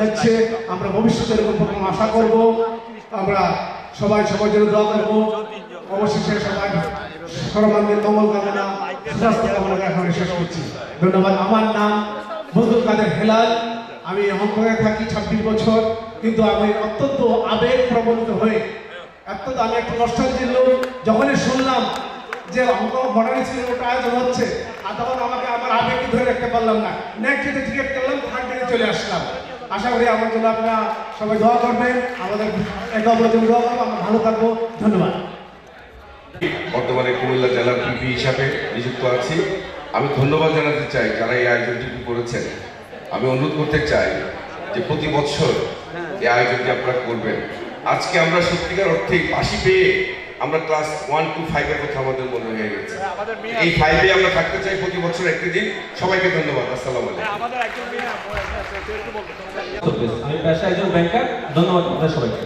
যাচ্ছে। আমরা ভবিষ্যতের এরকম আশা করব। আমরা সবাই সবার জন্য দোয়া করব। অবশেষে সবাই সর্বাঙ্গের মঙ্গল কামনা, সুস্বাস্থ্য কামনা এখন শেষ করছি। ধন্যবাদ। আমার নাম বদুল কাদের হেলাল। আমি হংকংয়ে থাকি ছাব্বিশ বছর, কিন্তু আমি অত্যন্ত আবেগ প্রবণিত হয়ে অত্যন্ত আমি একটা নষ্টালজির লোক, যখনই শুনলাম যে মডার্ন সিনেমাটা আয়োজন হচ্ছে, আর তখন আমাকে আমার আবেগকে ধরে রাখতে পারলাম না। নেক্সট ডেতে টিকিট করলাম থার্ড ডেতে চলে আসলাম। আশা করি আমার জন্য আপনারা সবাই দোয়া করবেন, আমাদের একে অপরের জন্য দোয়া করব, আমরা ভালো থাকব। ধন্যবাদ। বর্তমানে কুমিল্লা জেলার পিপি হিসাবে নিযুক্ত আছি। আমি ধন্যবাদ জানাতে চাই যারা এই আয়োজনটি করেছেন। আমি অনুরোধ করতে চাই যে প্রতি বছর এই আয়োজনটি আপনারা করবেন। আজকে আমরা সত্যিকার অর্থে পাশি পেয়ে আমরা ক্লাস ওয়ান টু ফাইভের কথা আমাদের মনে হয়ে গেছে। এই ফাইভে আমরা থাকতে চাই প্রতি বছর একটি দিন। সবাইকে ধন্যবাদ আসসালামু আলাইকুম। আমি পেশায় একজন ব্যাংকার ধন্যবাদ আপনাদের সবাইকে।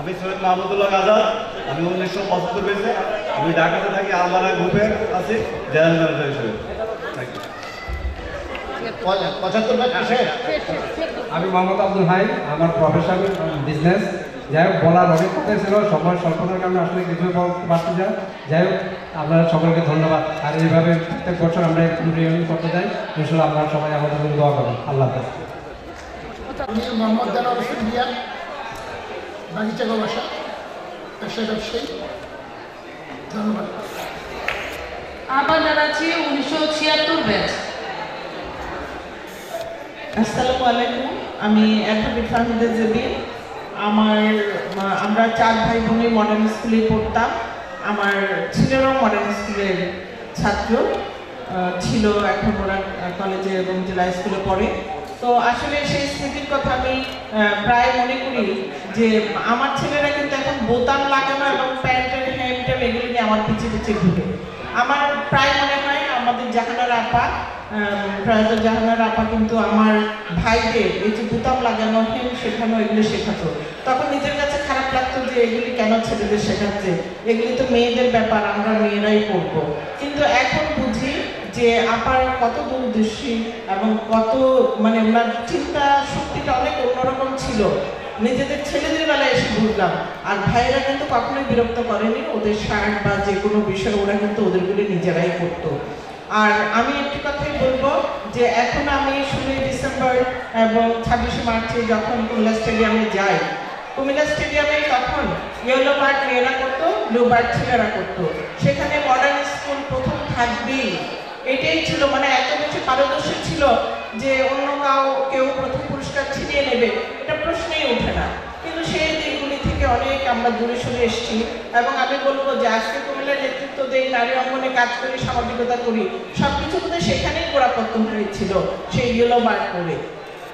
আমি সৈয়দ মাহমুদুল্লাহ আজাদ। আমি উনিশশো পঁচাত্তর বেসে আমি ঢাকাতে থাকি আলমারা গ্রুপের আছি জেনারেল ম্যানেজার হিসেবে। আমি মোহাম্মদ আব্দুল হাই আমার প্রফেশন বিজনেস যাই হোক বলার অনেক কথা ছিল সময় স্বল্পতার কারণে আসলে কিছু বলতে পারছি না যাই হোক আপনারা সকলকে ধন্যবাদ। আর এইভাবে প্রত্যেক বছর আমরা একটু রিউনিয়ন করতে চাই ইনশাল্লাহ আপনারা সবাই আমাদের জন্য দোয়া করবেন। আল্লাহ হাফেজ। আমি মোহাম্মদ দেলার বাগিচা গবাসা ব্যবসায়ী। ধন্যবাদ। আবার জানাচ্ছি উনিশশো ছিয়াত্তর ব্যাচ। আসসালামু আলাইকুম। আমি অ্যাডভোকেট ফাহমিদা জেবিন আমার আমরা চার ভাই বোনের মডার্ন স্কুলে পড়তাম। আমার ছেলেরাও মডার্ন স্কুলের ছাত্র ছিল এখন ওরা কলেজে এবং জেলা স্কুলে পড়ে। তো আসলে সেই স্মৃতির কথা আমি প্রায় মনে করি যে আমার ছেলেরা কিন্তু এখন বোতাম লাগানো এবং প্যান্টের হ্যান্ডটেল এগুলো নিয়ে আমার পিছিয়ে পিছিয়ে ঘুরে। আমার প্রায় মনে হয় আমাদের জাহানার আপা প্রয়াত জাহানার আপা কিন্তু আমার ভাইদের এই যে বুতাম লাগানো হেন শেখানো, এগুলো শেখাতো। তখন নিজের কাছে খারাপ লাগতো যে এগুলি কেন ছেলেদের শেখাচ্ছে? এগুলি তো মেয়েদের ব্যাপার, আমরা মেয়েরাই করব। কিন্তু এখন বুঝি যে আপার কত দূরদর্শী এবং কত মানে ওনার চিন্তা শক্তিটা অনেক অন্যরকম ছিল। নিজেদের ছেলেদের বেলায় এসে বুঝলাম। আর ভাইয়েরা কিন্তু কখনোই বিরক্ত করেনি। ওদের শার্ট বা যে কোনো বিষয় ওরা কিন্তু ওদেরগুলি নিজেরাই করতো। আর আমি একটি কথাই বলব যে এখন আমি ষোলোই ডিসেম্বর এবং ছাব্বিশে মার্চে যখন কুমিল্লা স্টেডিয়ামে যাই, কুমিল্লা স্টেডিয়ামে তখন ইয়েলো বার্ড মেয়েরা করতো, ব্লু বার্ড ছেলেরা করতো। সেখানে মডার্ন স্কুল প্রথম থাকবেই। এটাই ছিল মানে এত বেশি পারদর্শী ছিল যে অন্য কাউ কেউ প্রথম পুরস্কার ছিনিয়ে নেবে, এটা প্রশ্নই ওঠে না। থেকে অনেক আমরা দূরে সরে এসেছি। এবং আমি বলব যে আজকে কুমিল্লার নেতৃত্ব দেই নারী অঙ্গনে কাজ করি, সামাজিকতা করি সব কিছু বোধহয় সেখানেই গোড়াপত্তন হয়েছিল, সেই ইয়েলো বার করে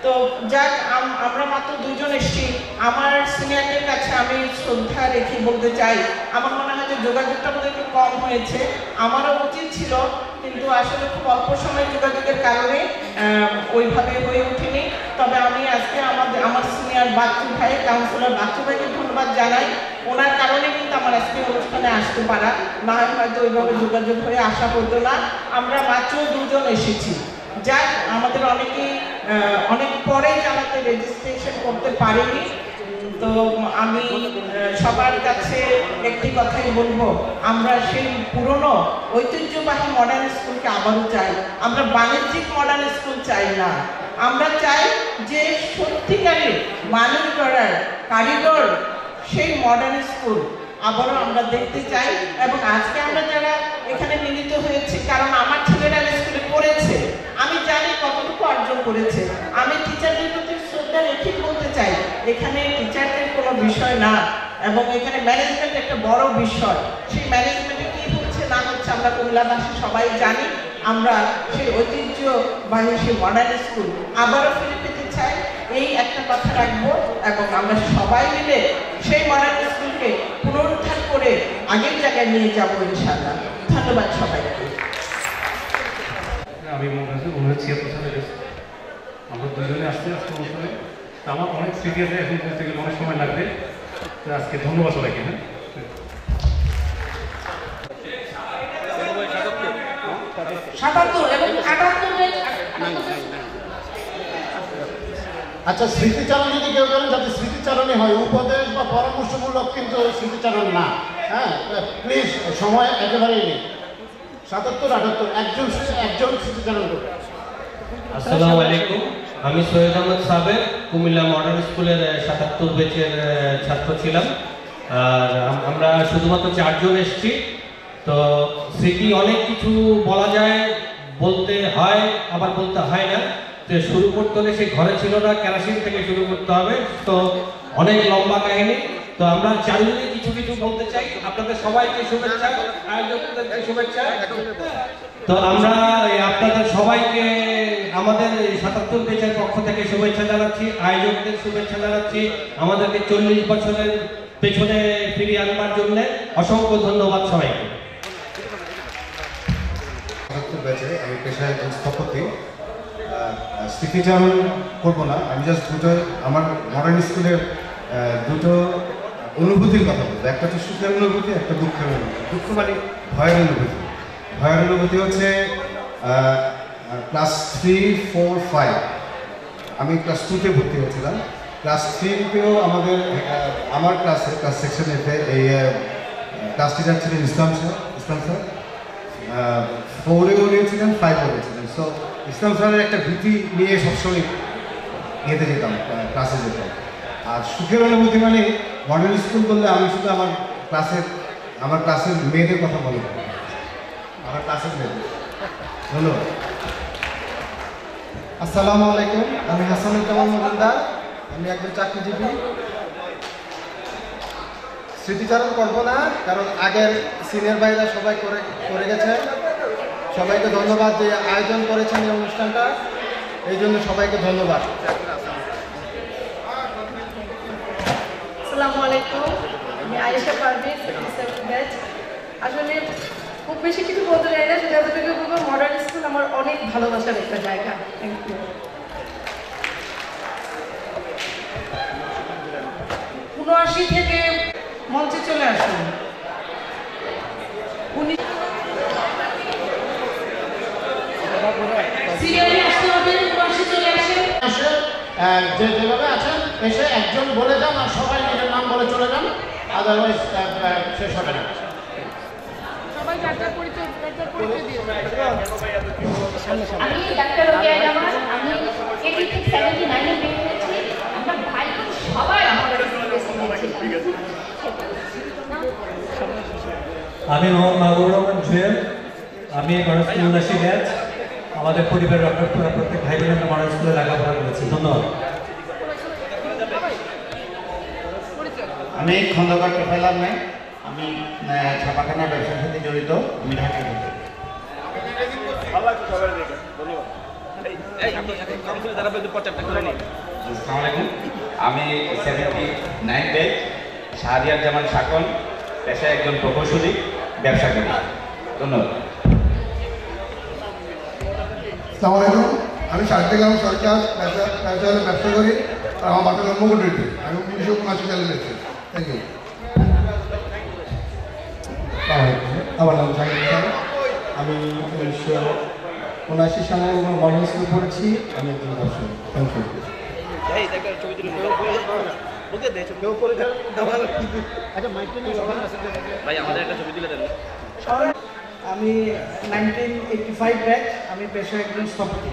তো যাক, আম- আমরা মাত্র দুজন এসেছি। আমার সিনিয়রদের কাছে আমি শ্রদ্ধা রেখে বলতে চাই, আমার মনে হয় যে যোগাযোগটা বোধহয় একটু কম হয়েছে। আমারও উচিত ছিল, কিন্তু আসলে খুব অল্প সময় যোগাযোগের কারণে ওইভাবে হয়ে ওঠেনি। তবে আমি আজকে আমাদের আমার সিনিয়র বাচ্চু ভাই কাউন্সিলর বাচ্চু ভাইকে ধন্যবাদ জানাই। ওনার কারণে কিন্তু আমার আজকে অনুষ্ঠানে আসতে পারা। না হয় হয়তো ওইভাবে যোগাযোগ হয়ে আসা হতো না। আমরা মাত্র দুজন এসেছি। যাক, আমাদের অনেকেই অনেক পরে জানাতে রেজিস্ট্রেশন করতে পারেনি। তো আমি সবার কাছে একটি কথাই বলব। আমরা সেই পুরনো ঐতিহ্যবাহী মডার্ন স্কুলকে আবারও চাই। আমরা বাণিজ্যিক মডার্ন স্কুল চাই না। আমরা চাই যে সত্যিকারের মানুষ গড়ার কারিগর সেই মডার্ন স্কুল আবারও আমরা দেখতে চাই এবং আজকে আমরা যারা এখানে মিলিত হয়েছি, কারণ আমার ছেলেরা স্কুলে পড়েছে, আমি জানি কতটুকু অর্জন করেছে। আমি টিচারদের প্রতি শ্রদ্ধা রেখে বলতে চাই, এখানে টিচারদের কোনো বিষয় না এবং এখানে ম্যানেজমেন্ট একটা বড় বিষয়। সেই ম্যানেজমেন্টে কি হচ্ছে না হচ্ছে আমরা কুমিল্লাবাসী সবাই জানি আমরা সেই ঐতিহ্যবাহী সেই মডার্ন স্কুল আবারও ফিরে পেতে চাই। এই একটা কথা রাখব এবং আমরা সবাই মিলে সেই মডার্ন স্কুলকে পুনরুদ্ধার করে আগের জায়গায় নিয়ে যাব ইনশাআল্লাহ। ধন্যবাদ সবাইকে। আমি মনে হচ্ছে ছিয়াত্তর সালে আমরা দুজনে আসছি আজকে অনুষ্ঠানে। আমার অনেক আছে এখন অনেক সময় লাগবে। আজকে ধন্যবাদ সবাইকে হ্যাঁ? সাতাত্তর এবং আচ্ছা স্মৃতিচারণ যদি কেউ করেন যাতে স্মৃতিচারণই হয় উপদেশ বা পরামর্শমূলক কিন্তু স্মৃতিচারণ না। হ্যাঁ প্লিজ সময় একেবারেই নেই। সাতাত্তর আটাত্তর একজন একজন স্মৃতিচারণ করবে। আসসালামু আলাইকুম। আমি সৈয়দ আহমদ সাবের কুমিল্লা মডার্ন স্কুলের সাতাত্তর বেচের ছাত্র ছিলাম। আর আমরা শুধুমাত্র চারজন এসেছি। তো স্মৃতি অনেক কিছু বলা যায়, বলতে হয়, আবার বলতে হয় না। তো শুরু করতে হলে সে ঘরে ছিল না, কেরাসিন থেকে শুরু করতে হবে। তো অনেক লম্বা কাহিনী। তো আমরা চারজনে কিছু কিছু বলতে চাই। আপনাদের সবাইকে শুভেচ্ছা আয়োজকদেরকে শুভেচ্ছা। তো আমরা আপনাদের সবাইকে আমাদের সাতাত্তর বেচের পক্ষ থেকে শুভেচ্ছা জানাচ্ছি, আয়োজকদের শুভেচ্ছা জানাচ্ছি। আমাদেরকে চল্লিশ বছরের পেছনে ফিরিয়ে আনবার জন্য অসংখ্য ধন্যবাদ সবাইকে। ব্যাচে আমি পেশায় একজন স্থপতি। স্মৃতিচারণ করব না আমি জাস্ট দুটো আমার মডার্ন স্কুলের দুটো অনুভূতির কথা বলব। একটা হচ্ছে সুখের অনুভূতি একটা দুঃখের অনুভূতি। দুঃখ মানে? ভয়ের অনুভূতি। ভয়ের অনুভূতি হচ্ছে ক্লাস থ্রি ফোর ফাইভ আমি ক্লাস টুতে ভর্তি হয়েছিলাম। ক্লাস থ্রিতেও আমাদের আমার ক্লাসে ক্লাস সেকশনেতে এই ক্লাস টিচার ছিলেন ইসলাম স্যার ইসলাম স্যার ফোরেও নিয়েছিলেন ফাইভও নিয়েছিলেন সো ইসলাম স্যারের একটা ভীতি নিয়ে সবসময় ইয়েতে যেতাম ক্লাসে যেতাম। আর সুখের অনুভূতি মানে মডার্ন স্কুল বললে আমি শুধু আমার ক্লাসের আমার ক্লাসের মেয়েদের কথা বলি আমার ক্লাসের মেয়েদের। ধন্যবাদ। আসসালামু আলাইকুম, আমি হাসানুজ্জামান মজুমদার, আমি একজন চাকরিজীবী। স্মৃতিচারণ করব না, কারণ আগের সিনিয়র ভাইরা সবাই করে করে গেছে। সবাইকে ধন্যবাদ যে আয়োজন করেছেন এই অনুষ্ঠানটা। এই জন্য সবাইকে ধন্যবাদ। আসসালামু আলাইকুম। আমি ব্যাচ আসলে খুব বেশি কিছু বলতে চাই না, সেটা থেকে বলব মডার্ন স্কুল আমার অনেক ভালোবাসার একটা জায়গা। থ্যাংক ইউ থেকে মঞ্চে চলে আসুন। উনি সিরিয়ালে আসতে হবে উনআশি চলে আসে এসে আহ, যে যেভাবে আছেন এসে একজন বলে যান আর সবাই নিজের নাম বলে চলে যান। আদারওয়াইজ শেষ হবে না। সবাই ডাক্তার পরিচয় ডাক্তার পরিচয় দিয়ে আমি ডাক্তার রোকেয়া জামান আমি এইটি থেকে সেভেন্টি নাইনে বের হয়েছি আমরা ভাই সবাই। আমি মোহাম্মদ মাহবুব রহমান জুয়েল আমি মডার্ন স্কুল ব্যাচ আমাদের পরিবারের আপনার প্রত্যেক ভাই বোনের মডার্ন স্কুলে লেখাপড়া করেছি ধন্যবাদ আমি খন্দকার টোফাইল আহমেদ আমি আহ, ছাপাখানার ব্যবসার সাথে জড়িত আমি ঢাকায় থাকি আসসালামু আলাইকুম আমি seventy nine batch Shahriar Zaman Shakon পেশায় একজন প্রকৌশলী, ব্যবসা করি। ধন্যবাদ। আমি সাহিত্য গ্রাম সরকার, ব্যবসা ব্যবসা করি। আর আমার বাসা জন্মকুটিতে আমি উনিশশো উনআশি সালে এসেছি। থ্যাংক ইউ আমার নাম জাহিদ আমি উনিশশো উনআশি সালে মডার্ন স্কুল পড়েছি। আমি একজন দর্শক থ্যাংক ইউ আমি নাইনটিন এইটটি ফাইভ ব্যাচ আমি পেশা একজন স্থপতি।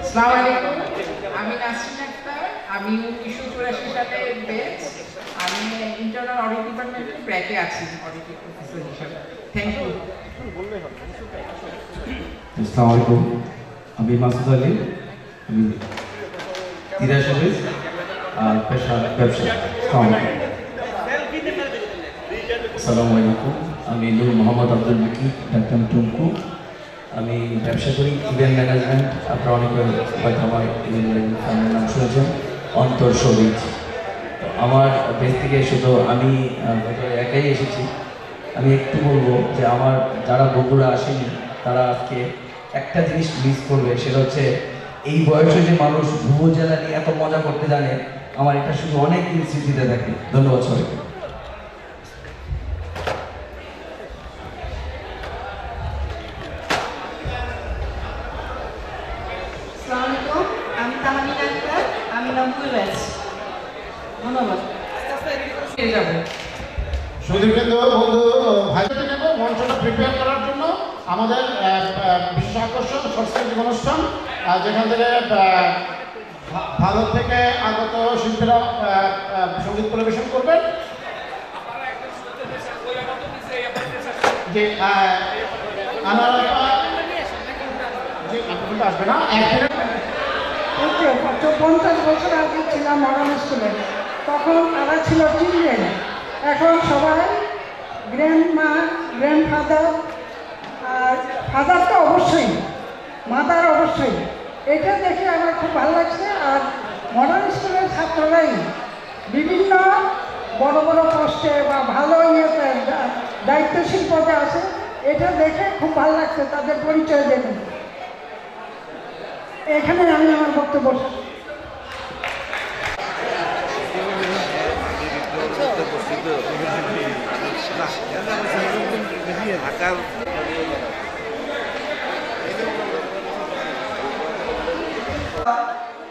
আসসালামু আলাইকুম। আমি নাসরিন আক্তার আমি উনিশশো চুরাশি সালে বেচ আমি ইন্টারনাল অডিট ডিপার্টমেন্টের ব্র্যাকে আছি অডিট অফিসার হিসাবে। থ্যাংক ইউ আসসালামু আমি মাসুদ আলী, আমি তিরাশি আর পেশা ব্যবসা। আসসালামু আলাইকুম। আমি নূর মোহাম্মদ আব্দুল মাকি, ডাক্তার টুমকু আমি ব্যবসা করি ইভেন্ট ম্যানেজমেন্ট। আপনারা অনেকে হয়তো আমার ইভেন্ট ম্যানেজমেন্ট নাম শুনেছেন, অন্তর সবিজ আমার বেশ থেকে শুধু আমি একাই এসেছি। আমি একটু বলব যে আমার যারা বন্ধুরা আসেনি, তারা আজকে একটা জিনিস মিস করবে, সেটা হচ্ছে এই বয়সে যে মানুষ ভূমজেলা জেলা নিয়ে এত মজা করতে জানে, আমার এটা শুধু অনেক দিন স্মৃতিতে থাকে। ধন্যবাদ সবাইকে ধন্যবাদ পেয়ে যাব সুদীপবৃন্দ বন্ধু ভাইকে নেব মঞ্চটা প্রিপেয়ার করার জন্য আমাদের আহ, আহ, বিশেষ আকর্ষণ সাংস্কৃতিক অনুষ্ঠান আহ, যেখান থেকে ভারত থেকে আগত শিল্পীরা সংগীত পরিবেশন করবেন। যে আসবে না পঞ্চাশ বছর আগে ছিলাম মডার্ন স্কুলে, তখন তারা ছিল চিলড্রেন। এখন সবাই গ্র্যান্ড মা গ্র্যান্ড ফাদার আর ফাদার অবশ্যই মাদার অবশ্যই। এটা দেখে আমার খুব ভালো লাগছে, আর মডার্ন স্কুলের ছাত্ররাই বিভিন্ন বড় বড় পোস্টে বা ভালো ইয়েতে দায়িত্বশীল পদে আছে এটা দেখে খুব ভালো লাগছে তাদের পরিচয় দেবেন এখানে আমি আমার বক্তব্য শেষ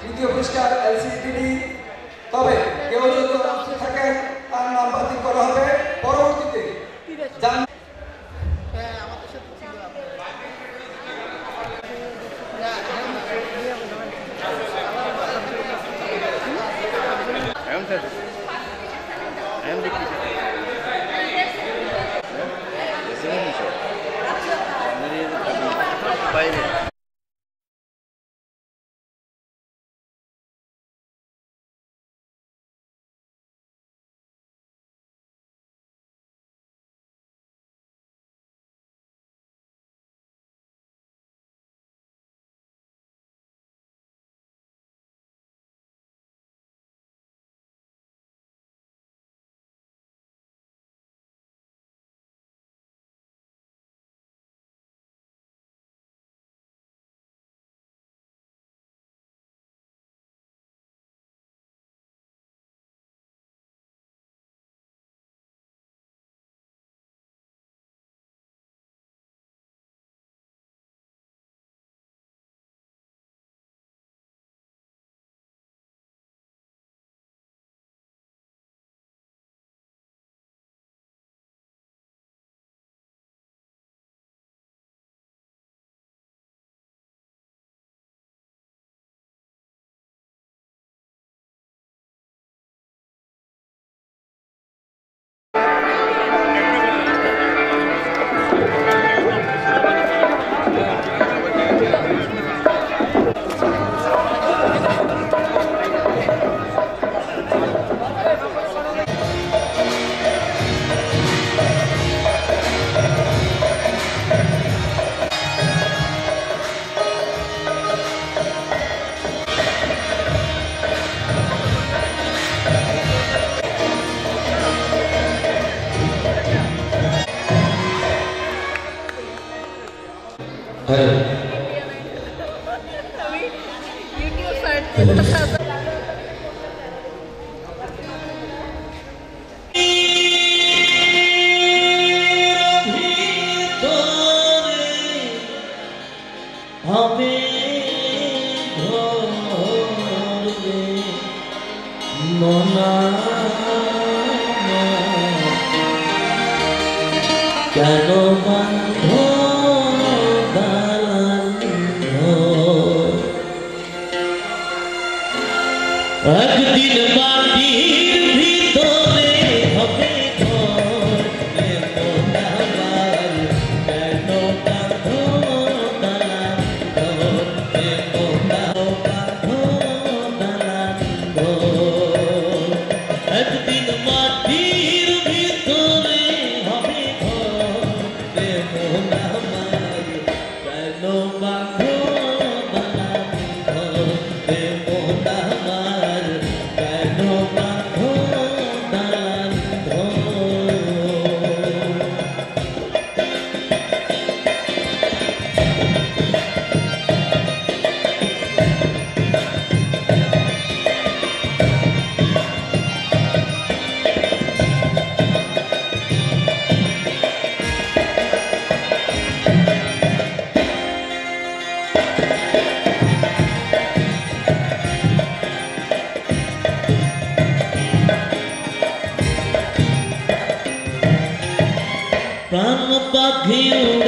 তৃতীয় পুরস্কার এলসিপিডি। তবে কেউ যদি থাকেন একদিন মাটির Heal.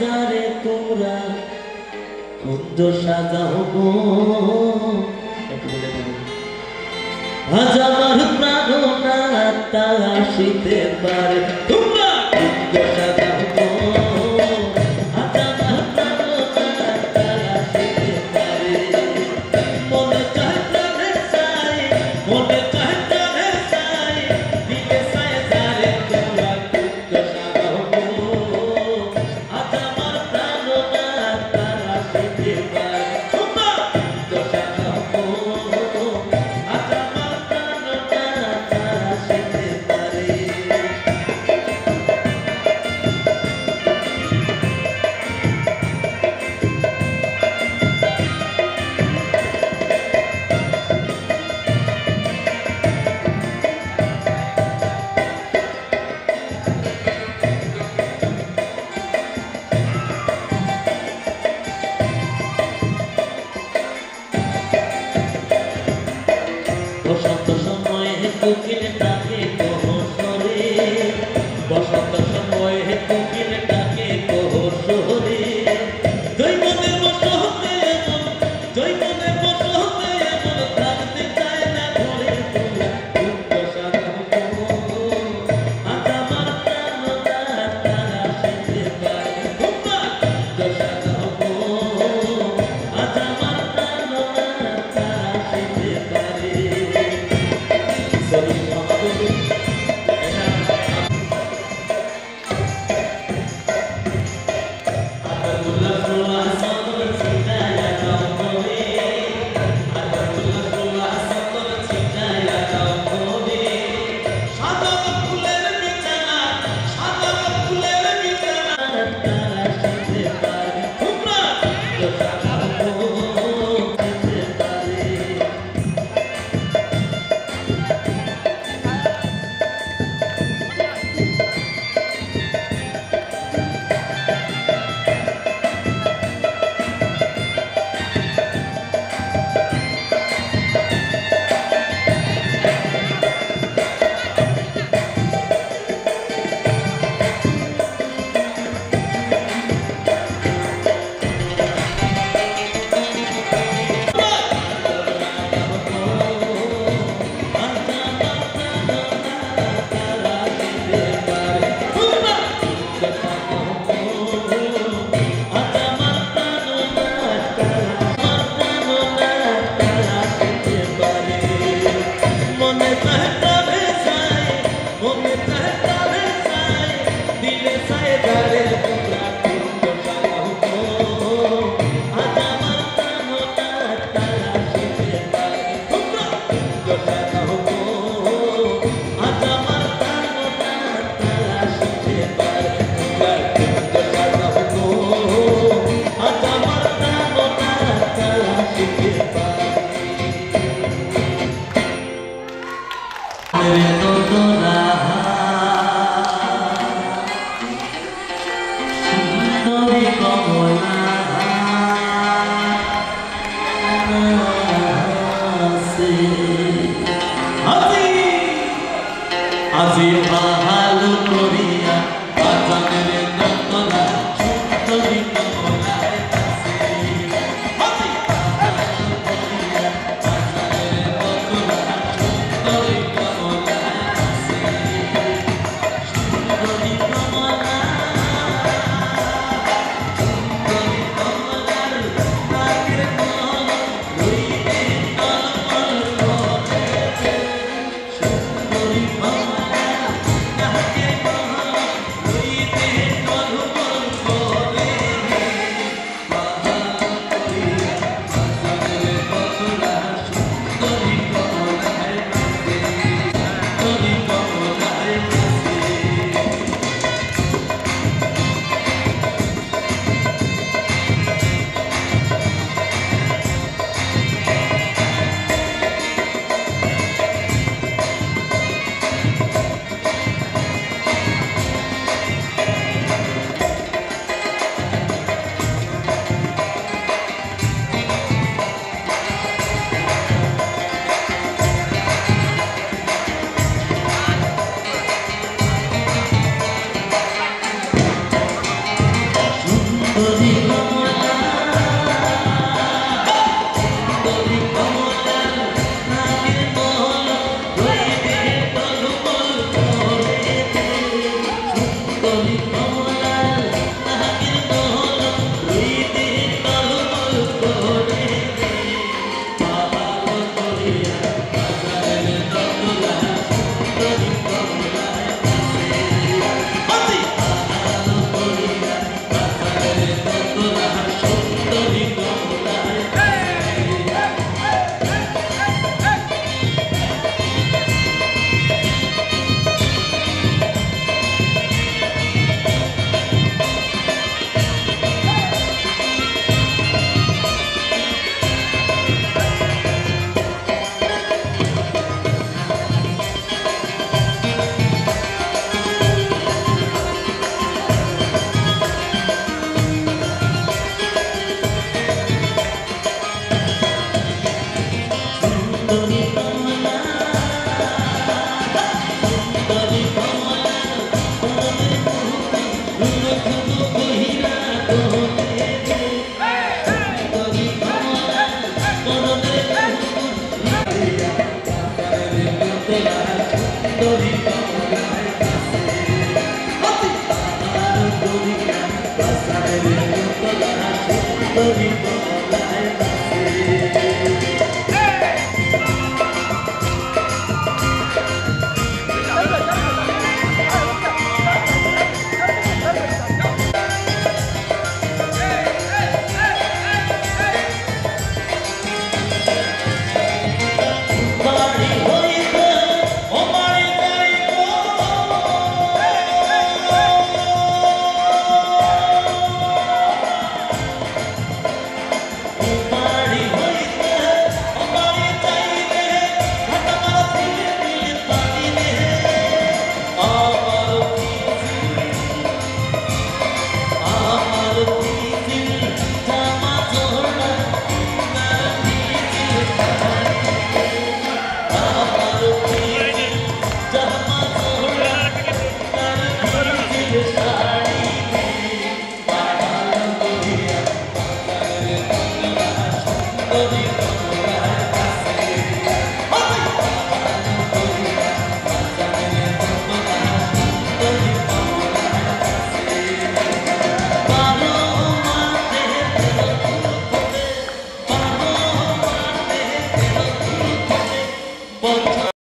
যারে তোমরা। কুঞ্জ সাজা গো। আজ আমার প্রাণ না তা আসিতে পারে। তোমরা কুঞ্জ সাজাও